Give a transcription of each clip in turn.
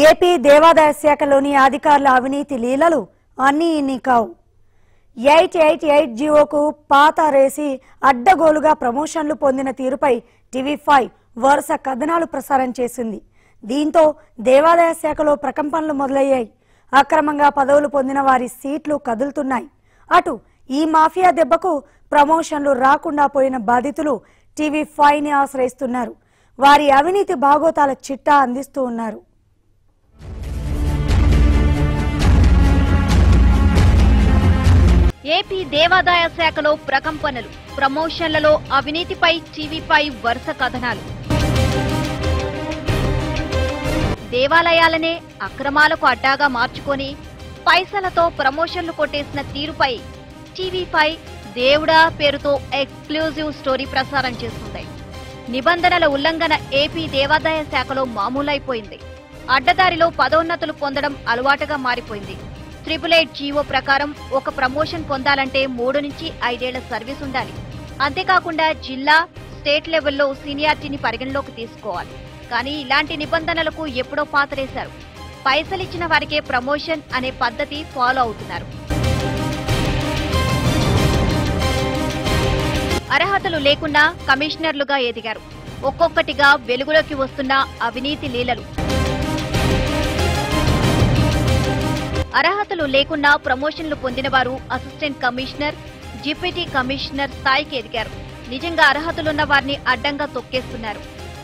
AP దేవాదాయ శాఖలోని అధికారుల అవినీతి లీలలు అన్నీ ఇన్ని కావు. ఎయిట్ ఎయిట్ ఎయిట్ జీవోకు పాత రేసి అడ్డగోలుగా ప్రమోషన్లు పొందిన తీరుపై టీవీ ఫైవ్ వరుస కథనాలు ప్రసారం చేసింది. దీంతో దేవాదాయ శాఖలో ప్రకంపనలు మొదలయ్యాయి. అక్రమంగా పదవులు పొందిన వారి సీట్లు కదులుతున్నాయి. అటు ఈ మాఫియా దెబ్బకు ప్రమోషన్లు రాకుండా పోయిన బాధితులు టీవీ ఫైవ్ని ఆశ్రయిస్తున్నారు. వారి అవినీతి భాగోతాల చిట్టా అందిస్తూ ఉన్నారు. ఏపీ దేవాదాయ శాఖలో ప్రకంపనలు ప్రమోషన్లలో అవినీతిపై టీవీపై వరుస కథనాలు. దేవాలయాలనే అక్రమాలకు అడ్డాగా మార్చుకొని పైసలతో ప్రమోషన్లు కొట్టేసిన తీరుపై టీవీపై దేవుడా పేరుతో ఎక్స్క్లూజివ్ స్టోరీ ప్రసారం చేస్తుంది. నిబంధనల ఉల్లంఘన ఏపీ దేవాదాయ శాఖలో మామూలైపోయింది. అడ్డదారిలో పదోన్నతులు పొందడం అలవాటుగా మారిపోయింది. ట్రిపుల్ ఎయిట్ జీవో ప్రకారం ఒక ప్రమోషన్ పొందాలంటే మూడు నుంచి ఐదేళ్ళ సర్వీస్ ఉండాలి. అంతేకాకుండా జిల్లా స్టేట్ లెవెల్లో సీనియారిటీని పరిగణలోకి తీసుకోవాలి. కానీ ఇలాంటి నిబంధనలకు ఎప్పుడో పాతరేశారు. పైసలిచ్చిన వారికే ప్రమోషన్ అనే పద్ధతి ఫాలో అవుతున్నారు. అర్హతలు లేకుండా కమిషనర్లుగా ఎదిగారు. ఒక్కొక్కటిగా వెలుగులోకి వస్తున్న అవినీతి లీలలు. అర్హతలు లేకున్నా ప్రమోషన్లు పొందిన వారు అసిస్టెంట్ కమిషనర్ డిప్యూటీ కమిషనర్ స్థాయికి ఎదిగారు. నిజంగా అర్హతలున్న వారిని అడ్డంగా తొక్కేస్తున్నారు.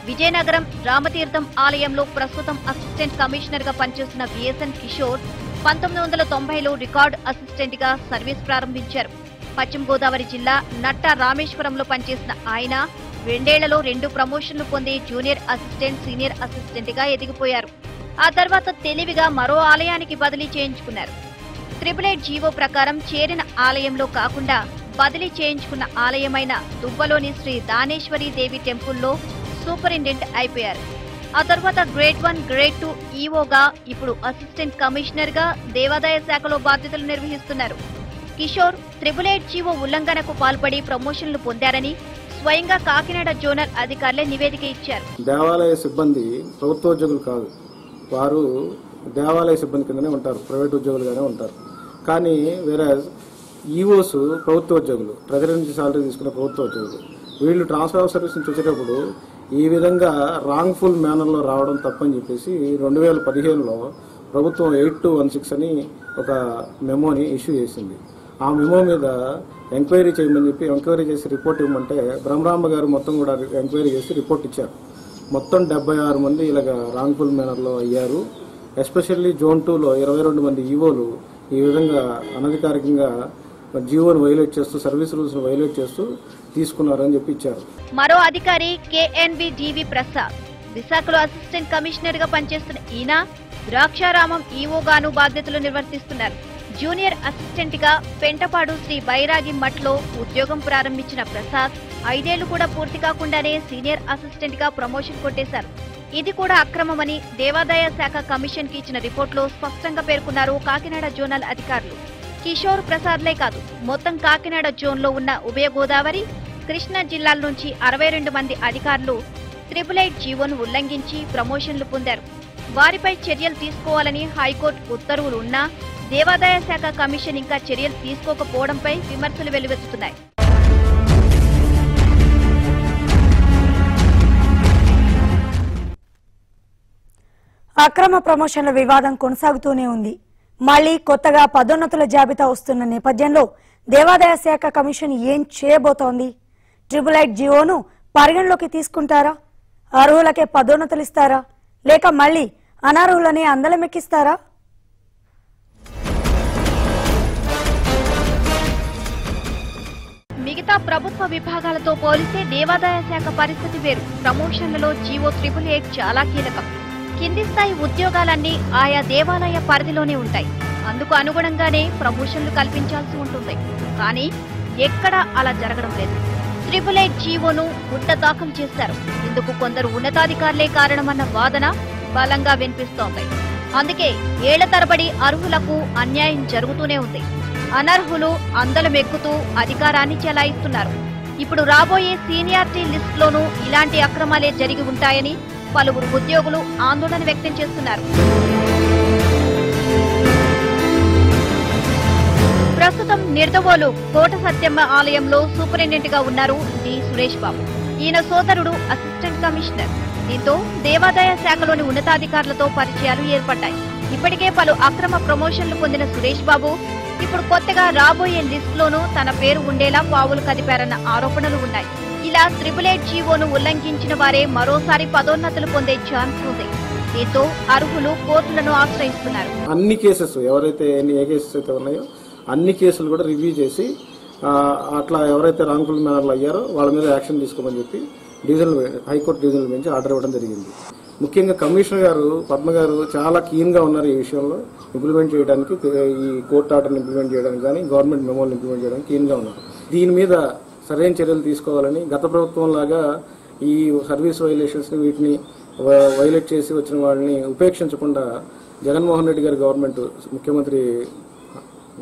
విజయనగరం రామతీర్థం ఆలయంలో ప్రస్తుతం అసిస్టెంట్ కమిషనర్గా పనిచేస్తున్న విఎస్ఎన్ కిషోర్ పంతొమ్మిది వందల తొంభైలో రికార్డ్ అసిస్టెంట్గా సర్వీస్ ప్రారంభించారు. పశ్చిమ గోదావరి జిల్లా నట్ట రామేశ్వరంలో పనిచేసిన ఆయన రెండేళ్ళలో రెండు ప్రమోషన్లు పొంది జూనియర్ అసిస్టెంట్ సీనియర్ అసిస్టెంట్గా ఎదిగిపోయారు. ఆ తర్వాత తెలివిగా మరో ఆలయానికి బదిలీ చేయించుకున్నారు. ట్రిపుల్ ఎయిట్ జీవో ప్రకారం చేరిన ఆలయంలో కాకుండా బదిలీ చేయించుకున్న ఆలయమైన దుబ్బలోని శ్రీ దానేశ్వరి దేవి టెంపుల్లో సూపరింటెండెంట్ అయిపోయారు. ఆ తర్వాత గ్రేడ్ వన్ గ్రేడ్ టూ ఈఓగా ఇప్పుడు అసిస్టెంట్ కమిషనర్గా దేవాదాయ శాఖలో బాధ్యతలు నిర్వహిస్తున్నారు. కిషోర్ ట్రిపుల్ ఎయిట్ జీవో ఉల్లంఘనకు పాల్పడి ప్రమోషన్లు పొందారని స్వయంగా కాకినాడ జోనల్ అధికారులే నివేదిక ఇచ్చారు. దేవాలయ సిబ్బంది ప్రభుత్వోద్యోగులు కాదు. వారు దేవాలయ సిబ్బంది కిందనే ఉంటారు ప్రైవేట్ ఉద్యోగులుగానే ఉంటారు. కానీ వేరే ఈఓస్ e ప్రభుత్వోద్యోగులు ప్రజల నుంచి సాలరీ తీసుకునే ప్రభుత్వోద్యోగులు వీళ్ళు ట్రాన్స్ఫర్ ఆఫ్ సర్వీస్ నుంచి వచ్చేటప్పుడు ఈ విధంగా రాంగ్ఫుల్ మేనర్లో రావడం తప్పని చెప్పేసి రెండు వేల పదిహేనులో ప్రభుత్వం ఎయిట్ టు వన్ సిక్స్ అని ఒక మెమోని ఇష్యూ చేసింది. ఆ మెమో మీద ఎంక్వైరీ చేయమని చెప్పి ఎంక్వైరీ చేసి రిపోర్ట్ ఇవ్వమంటే బ్రహ్మరాంబ గారు మొత్తం కూడా ఎంక్వైరీ చేసి రిపోర్ట్ ఇచ్చారు. మొత్తం డెబ్బై ఆరు మంది ఇలాగ రాంగ్ఫుల్ మేనర్లో అయ్యారు. ఎస్పెషల్లీ జోన్ టూలో ఇరవై రెండు మంది ఈవోలు ఈ విధంగా అనధికారికంగా జీవోను వైలేట్ చేస్తూ సర్వీస్ రూల్స్ వైలేట్ చేస్తూ తీసుకున్నారని చెప్పి ఇచ్చారు. మరో అధికారి కేఎన్బి డివి ప్రసాద్ విశాఖలో అసిస్టెంట్ కమిషనర్గా పనిచేస్తున్న ఈయన ద్రాక్షారామం ఈవోగాను బాధ్యతలు నిర్వర్తిస్తున్నారు. జూనియర్ అసిస్టెంట్గా పెంటపాడు శ్రీ బైరాగి మఠ్లో ఉద్యోగం ప్రారంభించిన ప్రసాద్ ఐదేళ్ళు కూడా పూర్తి కాకుండానే సీనియర్ అసిస్టెంట్గా ప్రమోషన్ కొట్టేశారు. ఇది కూడా అక్రమమని దేవాదాయ శాఖ కమిషన్కి ఇచ్చిన రిపోర్టులో స్పష్టంగా పేర్కొన్నారు కాకినాడ జోనల్ అధికారులు. కిషోర్ ప్రసాద్లే కాదు మొత్తం కాకినాడ జోన్లో ఉన్న ఉభయ గోదావరి కృష్ణా జిల్లాల నుంచి అరవై రెండు మంది అధికారులు త్రిపుల్ ఎయిట్ జీవోను ఉల్లంఘించి ప్రమోషన్లు పొందారు. వారిపై చర్యలు తీసుకోవాలని హైకోర్టు ఉత్తర్వులు ఉన్నా దేవాదాయ శాఖ కమిషన్ ఇంకా చర్యలు తీసుకోకపోవడంపై విమర్శలు వెల్లువెత్తుతున్నాయి అక్రమ ప్రమోషన్ల వివాదం కొనసాగుతూనే ఉంది. మళ్ళీ కొత్తగా పదోన్నతుల జాబితా వస్తున్న నేపథ్యంలో దేవాదాయ శాఖ కమిషన్ ఏం చేయబోతోంది? ట్రిపుల్ ఐట్ జియోను పరిగణలోకి తీసుకుంటారా? అర్హులకే పదోన్నతులు ఇస్తారా? లేక మళ్ళీ అనర్హులనే అందలమెక్కిస్తారా? ప్రభుత్వ విభాగాలతో పోలిస్తే దేవాదాయ శాఖ పరిస్థితి వేరు. ప్రమోషన్లలో జీవో త్రిపుల్ ఎయిట్ చాలా కీలకం. కింది స్థాయి ఉద్యోగాలన్నీ ఆయా దేవాలయ పరిధిలోనే ఉంటాయి. అందుకు అనుగుణంగానే ప్రమోషన్లు కల్పించాల్సి ఉంటుంది. కానీ ఎక్కడా అలా జరగడం లేదు. త్రిపుల్ ఎయిట్ జీవోను గుట్ట దాఖలు చేశారు. ఇందుకు కొందరు ఉన్నతాధికారులే కారణమన్న వాదన బలంగా వినిపిస్తోంది. అందుకే ఏళ్ళ తరబడి అర్హులకు అన్యాయం జరుగుతూనే ఉంది. అనర్హులు అందలమెక్కుతూ అధికారాన్ని చెలాయిస్తున్నారు. ఇప్పుడు రాబోయే సీనియారిటీ లిస్ట్ లోనూ ఇలాంటి అక్రమాలే జరిగి ఉంటాయని పలువురు ఉద్యోగులు ఆందోళన వ్యక్తం చేస్తున్నారు. ప్రస్తుతం నిర్దవోలు కోట సత్యమ్మ ఆలయంలో సూపరింటెండెంట్గా ఉన్నారు డి. సురేష్ బాబు. ఈయన సోదరుడు అసిస్టెంట్ కమిషనర్. దీంతో దేవాదాయ శాఖలోని ఉన్నతాధికారులతో పరిచయాలు ఏర్పడ్డాయి. ఇప్పటికే పలు అక్రమ ప్రమోషన్లు పొందిన సురేష్ బాబు ఇప్పుడు కొత్తగా రాబోయే లిస్ట్ లోనూ తన పేరు ఉండేలా పావులు కదిపారన్న ఆరోపణలు ఉన్నాయి. ఇలా త్రిపుల్ ఎయిట్ జీవోను ఉల్లంఘించిన వారే మరోసారి పదోన్నతులు పొందే ఛాన్స్ ఉంది. దీంతో అర్హులు కోర్టులను ఆశ్రయిస్తున్నారు. అన్ని కేసెస్ ఎవరైతే ఎన్ని ఏ కేసెస్ అయితే ఉన్నాయో అన్ని కేసులు కూడా రివ్యూ చేసి అట్లా ఎవరైతే రాంకుల మేనర్లు అయ్యారో వాళ్ళ మీద యాక్షన్ తీసుకోమని చెప్పి డివిజనల్ హైకోర్టు డివిజనల్ నుంచి ఆర్డర్ ఇవ్వడం జరిగింది. ముఖ్యంగా కమిషనర్ గారు పద్మ గారు చాలా కీన్గా ఉన్నారు ఈ విషయంలో. ఇంప్లిమెంట్ చేయడానికి ఈ కోర్టు ఆర్డర్ని ఇంప్లిమెంట్ చేయడానికి కానీ గవర్నమెంట్ మెమోలు ఇంప్లిమెంట్ చేయడానికి కీన్గా ఉన్నారు. దీని మీద సరైన చర్యలు తీసుకోవాలని గత ప్రభుత్వం లాగా ఈ సర్వీస్ వైలేషన్స్ని వీటిని వ- వైలేట్ చేసి వచ్చిన వాళ్ళని ఉపేక్షించకుండా జగన్మోహన్ రెడ్డి గారి గవర్నమెంట్ ముఖ్యమంత్రి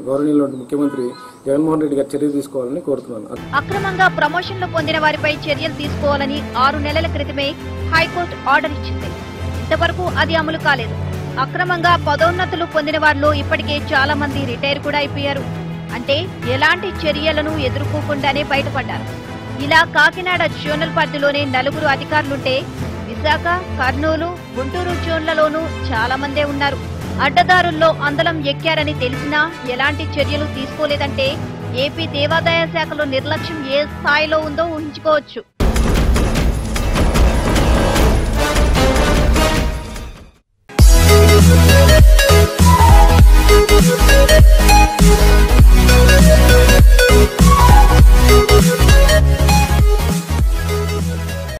గౌరవనీయులు ముఖ్యమంత్రి జగన్మోహన్ రెడ్డి గారు చర్య తీసుకోవాలని కోరుతున్నాను. అక్రమంగా ప్రమోషన్లు పొందిన వారిపై చర్యలు తీసుకోవాలని ఆరు నెలల క్రితమే హైకోర్టు ఆర్డర్ ఇచ్చింది. ఇంతవరకు అది అమలు కాలేదు. అక్రమంగా పదోన్నతులు పొందిన వారిలో ఇప్పటికే చాలా మంది రిటైర్ కూడా అయిపోయారు. అంటే ఎలాంటి చర్యలను ఎదుర్కోకుండానే బయటపడ్డారు. ఇలా కాకినాడ జోనల్ పరిధిలోనే నలుగురు అధికారులుంటే విశాఖ కర్నూలు గుంటూరు జోన్లలోనూ చాలా మందే ఉన్నారు. అడ్డదారుల్లో అందలం ఎక్కారని తెలిసినా ఎలాంటి చర్యలు తీసుకోలేదంటే ఏపీ దేవాదాయ శాఖలో నిర్లక్ష్యం ఏ స్థాయిలో ఉందో ఊహించుకోవచ్చు.